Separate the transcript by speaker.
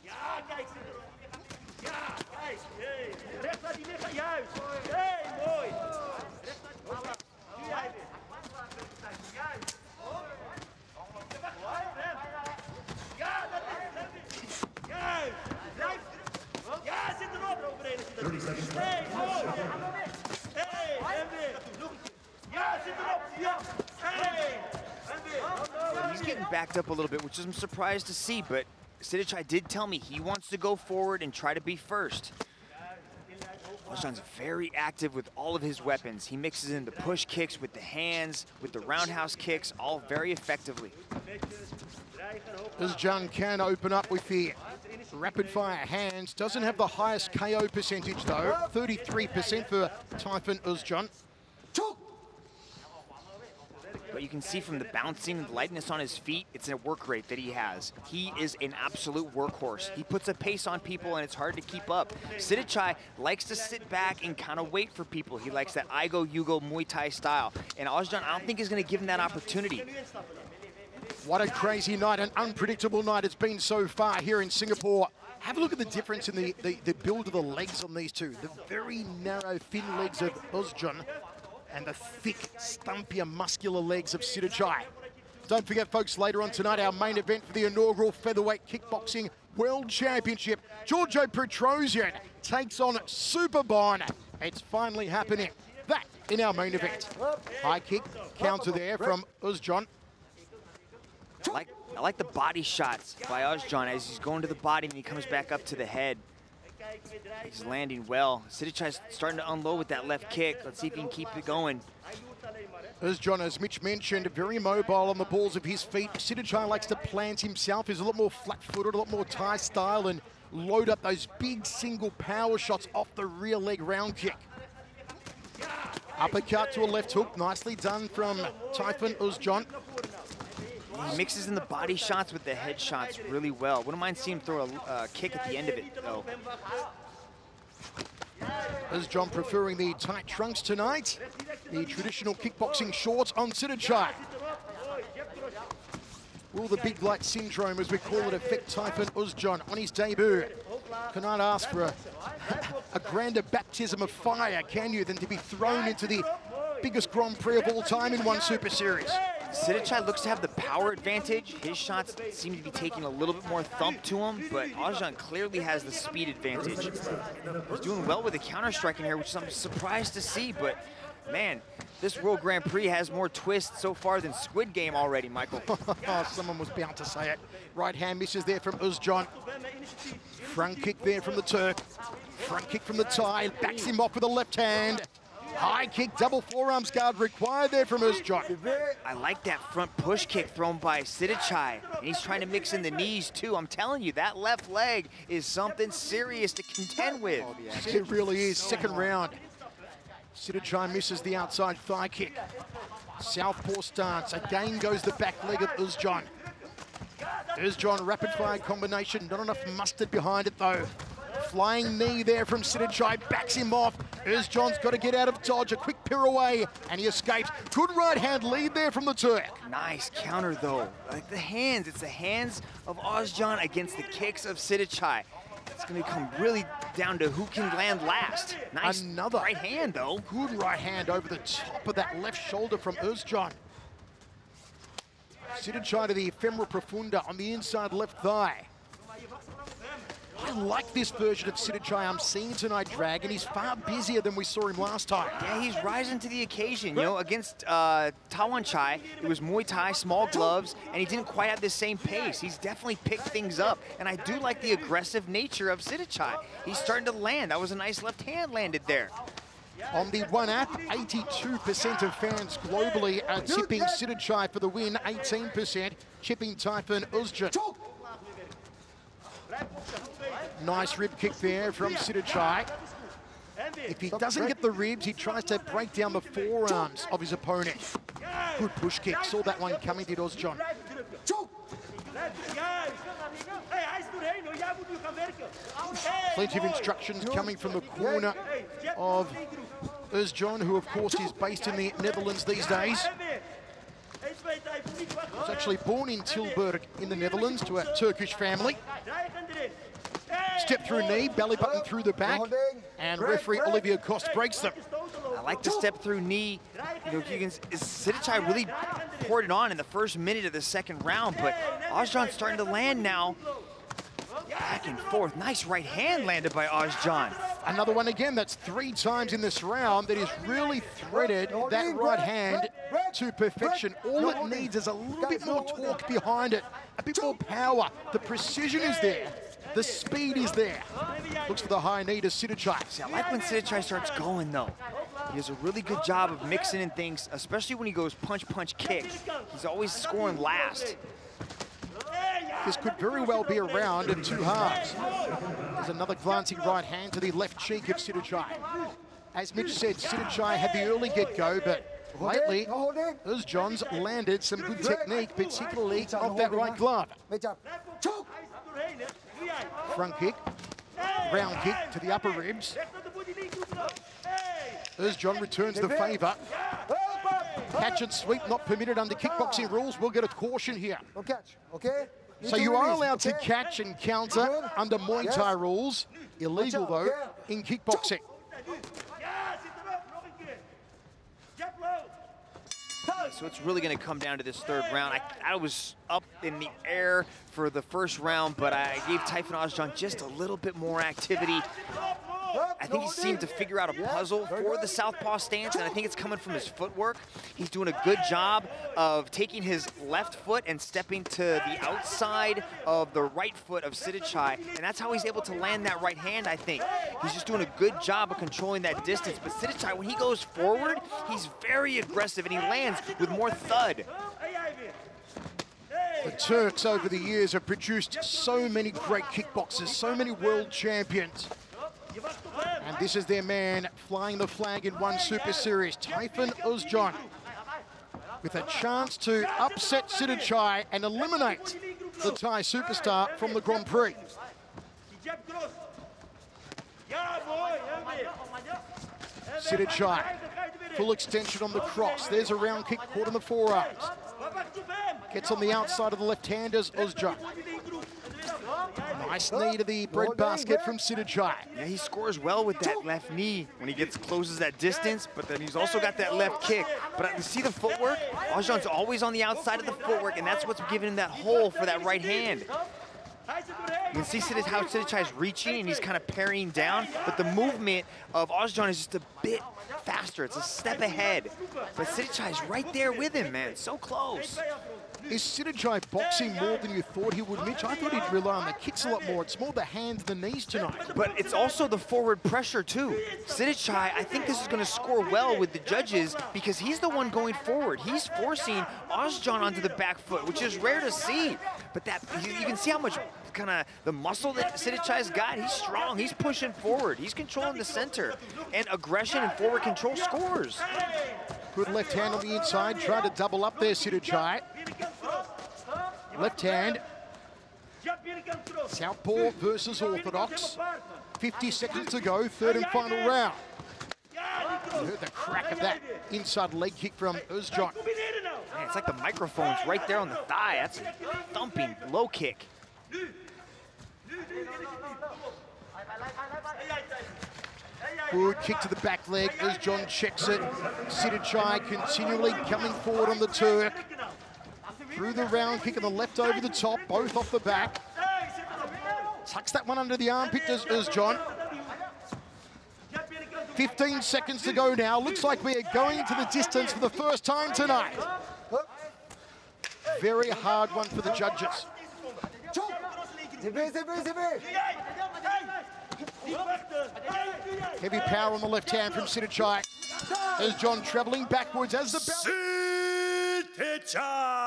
Speaker 1: Ja, kijk. Ja, kijk. Hey. Recht laat die liggen, juist. Hey,
Speaker 2: backed up a little bit, which I'm surprised to see, but Sitthichai did tell me he wants to go forward and try to be first. Ozcan's very active with all of his weapons. He mixes in the push kicks with the hands, with the roundhouse kicks, all very effectively.
Speaker 3: Özcan can open up with the rapid fire hands. Doesn't have the highest KO percentage though. 33% for Tayfun Özcan.
Speaker 2: But you can see from the bouncing and the lightness on his feet, it's a work rate that he has. He is an absolute workhorse. He puts a pace on people and it's hard to keep up. Sitthichai likes to sit back and kind of wait for people. He likes that Igo Yugo Muay Thai style. And Ozcan, I don't think is going to give him that opportunity.
Speaker 3: What a crazy night, an unpredictable night it's been so far here in Singapore. Have a look at the difference in the, the, the build of the legs on these two. The very narrow, thin legs of Özcan and the thick, stumpier, muscular legs of Sitthichai. Don't forget, folks, later on tonight, our main event for the inaugural Featherweight Kickboxing World Championship. Giorgio Petrosian takes on Superbon. It's finally happening. That in our main event. High kick, counter there from Ozcan.
Speaker 2: I like, I like the body shots by Ozcan as he's going to the body and he comes back up to the head. He's landing well. Sitthichai's starting to unload with that left kick. Let's see if he can keep it going.
Speaker 3: Ozcan, as Mitch mentioned, very mobile on the balls of his feet. Sitthichai likes to plant himself. He's a lot more flat-footed, a lot more Thai style, and load up those big single power shots off the rear leg round kick. Uppercut to a left hook, nicely done from Tayfun Özcan.
Speaker 2: He mixes in the body shots with the head shots really well. Wouldn't mind seeing him throw a uh, kick at the end of it, though.
Speaker 3: Ozcan preferring the tight trunks tonight. The traditional kickboxing shorts on Sitthichai. Will the big light syndrome, as we call it, affect Tayfun Özcan on his debut? Cannot ask for a, a grander baptism of fire, can you, than to be thrown into the biggest Grand Prix of all time in one Super Series.
Speaker 2: Sitthichai looks to have the power advantage. His shots seem to be taking a little bit more thump to him, but Ozcan clearly has the speed advantage. He's doing well with the counter striking here, which I'm surprised to see, but man, this World Grand Prix has more twists so far than Squid Game already, Michael.
Speaker 3: oh, someone was bound to say it. Right hand misses there from Özcan. Front kick there from the Turk. Front kick from the Thai, backs him off with a left hand. High kick, double forearms guard required there from Özcan.
Speaker 2: I like that front push kick thrown by Sitthichai. And he's trying to mix in the knees too. I'm telling you, that left leg is something serious to contend with.
Speaker 3: Oh, it really is. Second round. Sitthichai misses the outside thigh kick. Southpaw stance. Again goes the back leg of Özcan. Özcan, rapid fire combination. Not enough mustard behind it though. Flying knee there from Sitthichai, backs him off. Özcan's got to get out of dodge, a quick pirouette, and he escapes. Good right hand lead there from the Turk.
Speaker 2: Nice counter though. Like the hands, it's the hands of Ozcan against the kicks of Sitthichai. It's going to come really down to who can land last. Nice
Speaker 3: Another
Speaker 2: right hand though.
Speaker 3: Good right hand over the top of that left shoulder from Özcan. Sitthichai to the femoral profunda on the inside left thigh. I like this version of Sitthichai I'm seeing tonight, Dragon. He's far busier than we saw him last time.
Speaker 2: Yeah, he's rising to the occasion. You know, against uh, Tawanchai, it was Muay Thai, small gloves, and he didn't quite have the same pace. He's definitely picked things up, and I do like the aggressive nature of Sitthichai. He's starting to land. That was a nice left hand landed there.
Speaker 3: On the one app, 82% of fans globally are tipping Sitthichai for the win, 18% chipping Tayfun Özcan. Nice rib kick there from Sitthichai. If he doesn't get the ribs, he tries to break down the forearms of his opponent. Good push kick. Saw that one coming, did Özcan. Plenty of instructions coming from the corner of Özcan, who of course is based in the Netherlands these days. was actually born in Tilburg in the Netherlands to a Turkish family. Step through knee, belly button through the back, and referee Olivier Coste breaks them.
Speaker 2: I like the step through knee. You know, you can, Sitthichai really poured it on in the first minute of the second round, but Ozcan's starting to land now. Back and forth. Nice right hand landed by Ozcan.
Speaker 3: Another one again. That's three times in this round that he's really threaded that right hand to perfection. All it needs is a little bit more torque behind it, a bit more power. The precision is there. The speed is there. Looks for the high knee to Sitthichai.
Speaker 2: See, I like when Sitthichai starts going, though. He does a really good job of mixing in things, especially when he goes punch, punch, kick. He's always scoring last.
Speaker 3: This could very well be a round in two halves. There's another glancing right hand to the left cheek of Sitthichai. As Mitch said, Sitthichai had the early get-go, but lately, Özcan's landed some good technique, particularly off that right glove. Front kick, round kick to the upper ribs. Ozcan returns the favour. Catch and sweep not permitted under kickboxing rules. We'll get a caution here.
Speaker 4: catch, okay?
Speaker 3: So you are allowed to catch and counter under Muay Thai rules. Illegal, though, in kickboxing.
Speaker 2: So it's really going to come down to this third round. I, I, was up in the air for the first round, but I gave Tayfun Ozcan just a little bit more activity. I think he seemed to figure out a puzzle for the southpaw stance, and I think it's coming from his footwork. He's doing a good job of taking his left foot and stepping to the outside of the right foot of Sitthichai, and that's how he's able to land that right hand, I think. He's just doing a good job of controlling that distance, but Sitthichai, when he goes forward, he's very aggressive, and he lands with more thud.
Speaker 3: The Turks over the years have produced so many great kickboxers, so many world champions. And this is their man flying the flag in one Super Series, Tayfun Ozcan, with a chance to upset Sitthichai and eliminate the Thai superstar from the Grand Prix. Sitthichai, full extension on the cross. There's a round kick caught in the forearms. Gets on the outside of the left-handers, Ozcan. Nice knee to the breadbasket from Sitthichai.
Speaker 2: Yeah, he scores well with that left knee when he gets closes that distance, but then he's also got that left kick. But you see the footwork? Ozcan's always on the outside of the footwork, and that's what's giving him that hole for that right hand. You can see how Sitthichai is reaching and he's kind of parrying down, but the movement of Ozcan is just a bit faster. It's a step ahead. But Sitthichai is right there with him, man. So close.
Speaker 3: Is Sitthichai boxing more than you thought he would, Mitch? I thought he'd rely on the kicks a lot more. It's more the hands, the knees tonight.
Speaker 2: But it's also the forward pressure, too. Sitthichai, I think this is going to score well with the judges because he's the one going forward. He's forcing Ozcan onto the back foot, which is rare to see. But that you can see how much kind of the muscle that Sitthichai's got. He's strong. He's pushing forward. He's controlling the center. And aggression and forward control scores.
Speaker 3: Good left hand on the inside. Trying to double up there, Sitthichai. Left hand. Southpaw versus Orthodox. 50 seconds to go, third and final round. You heard the crack of that inside leg kick from Özcan.
Speaker 2: Man, it's like the microphone's right there on the thigh. That's a thumping low kick.
Speaker 3: Good kick to the back leg Ozcan checks it. Sitthichai continually coming forward on the Turk. Through the round kick on the left over the top, both off the back. Tucks that one under the armpit Ozcan. 15 seconds to go now. Looks like we are going to the distance for the first time tonight. Very hard one for the judges. Heavy power on the left hand from Sitthichai. Ozcan travelling backwards as the...
Speaker 1: Sitthichai!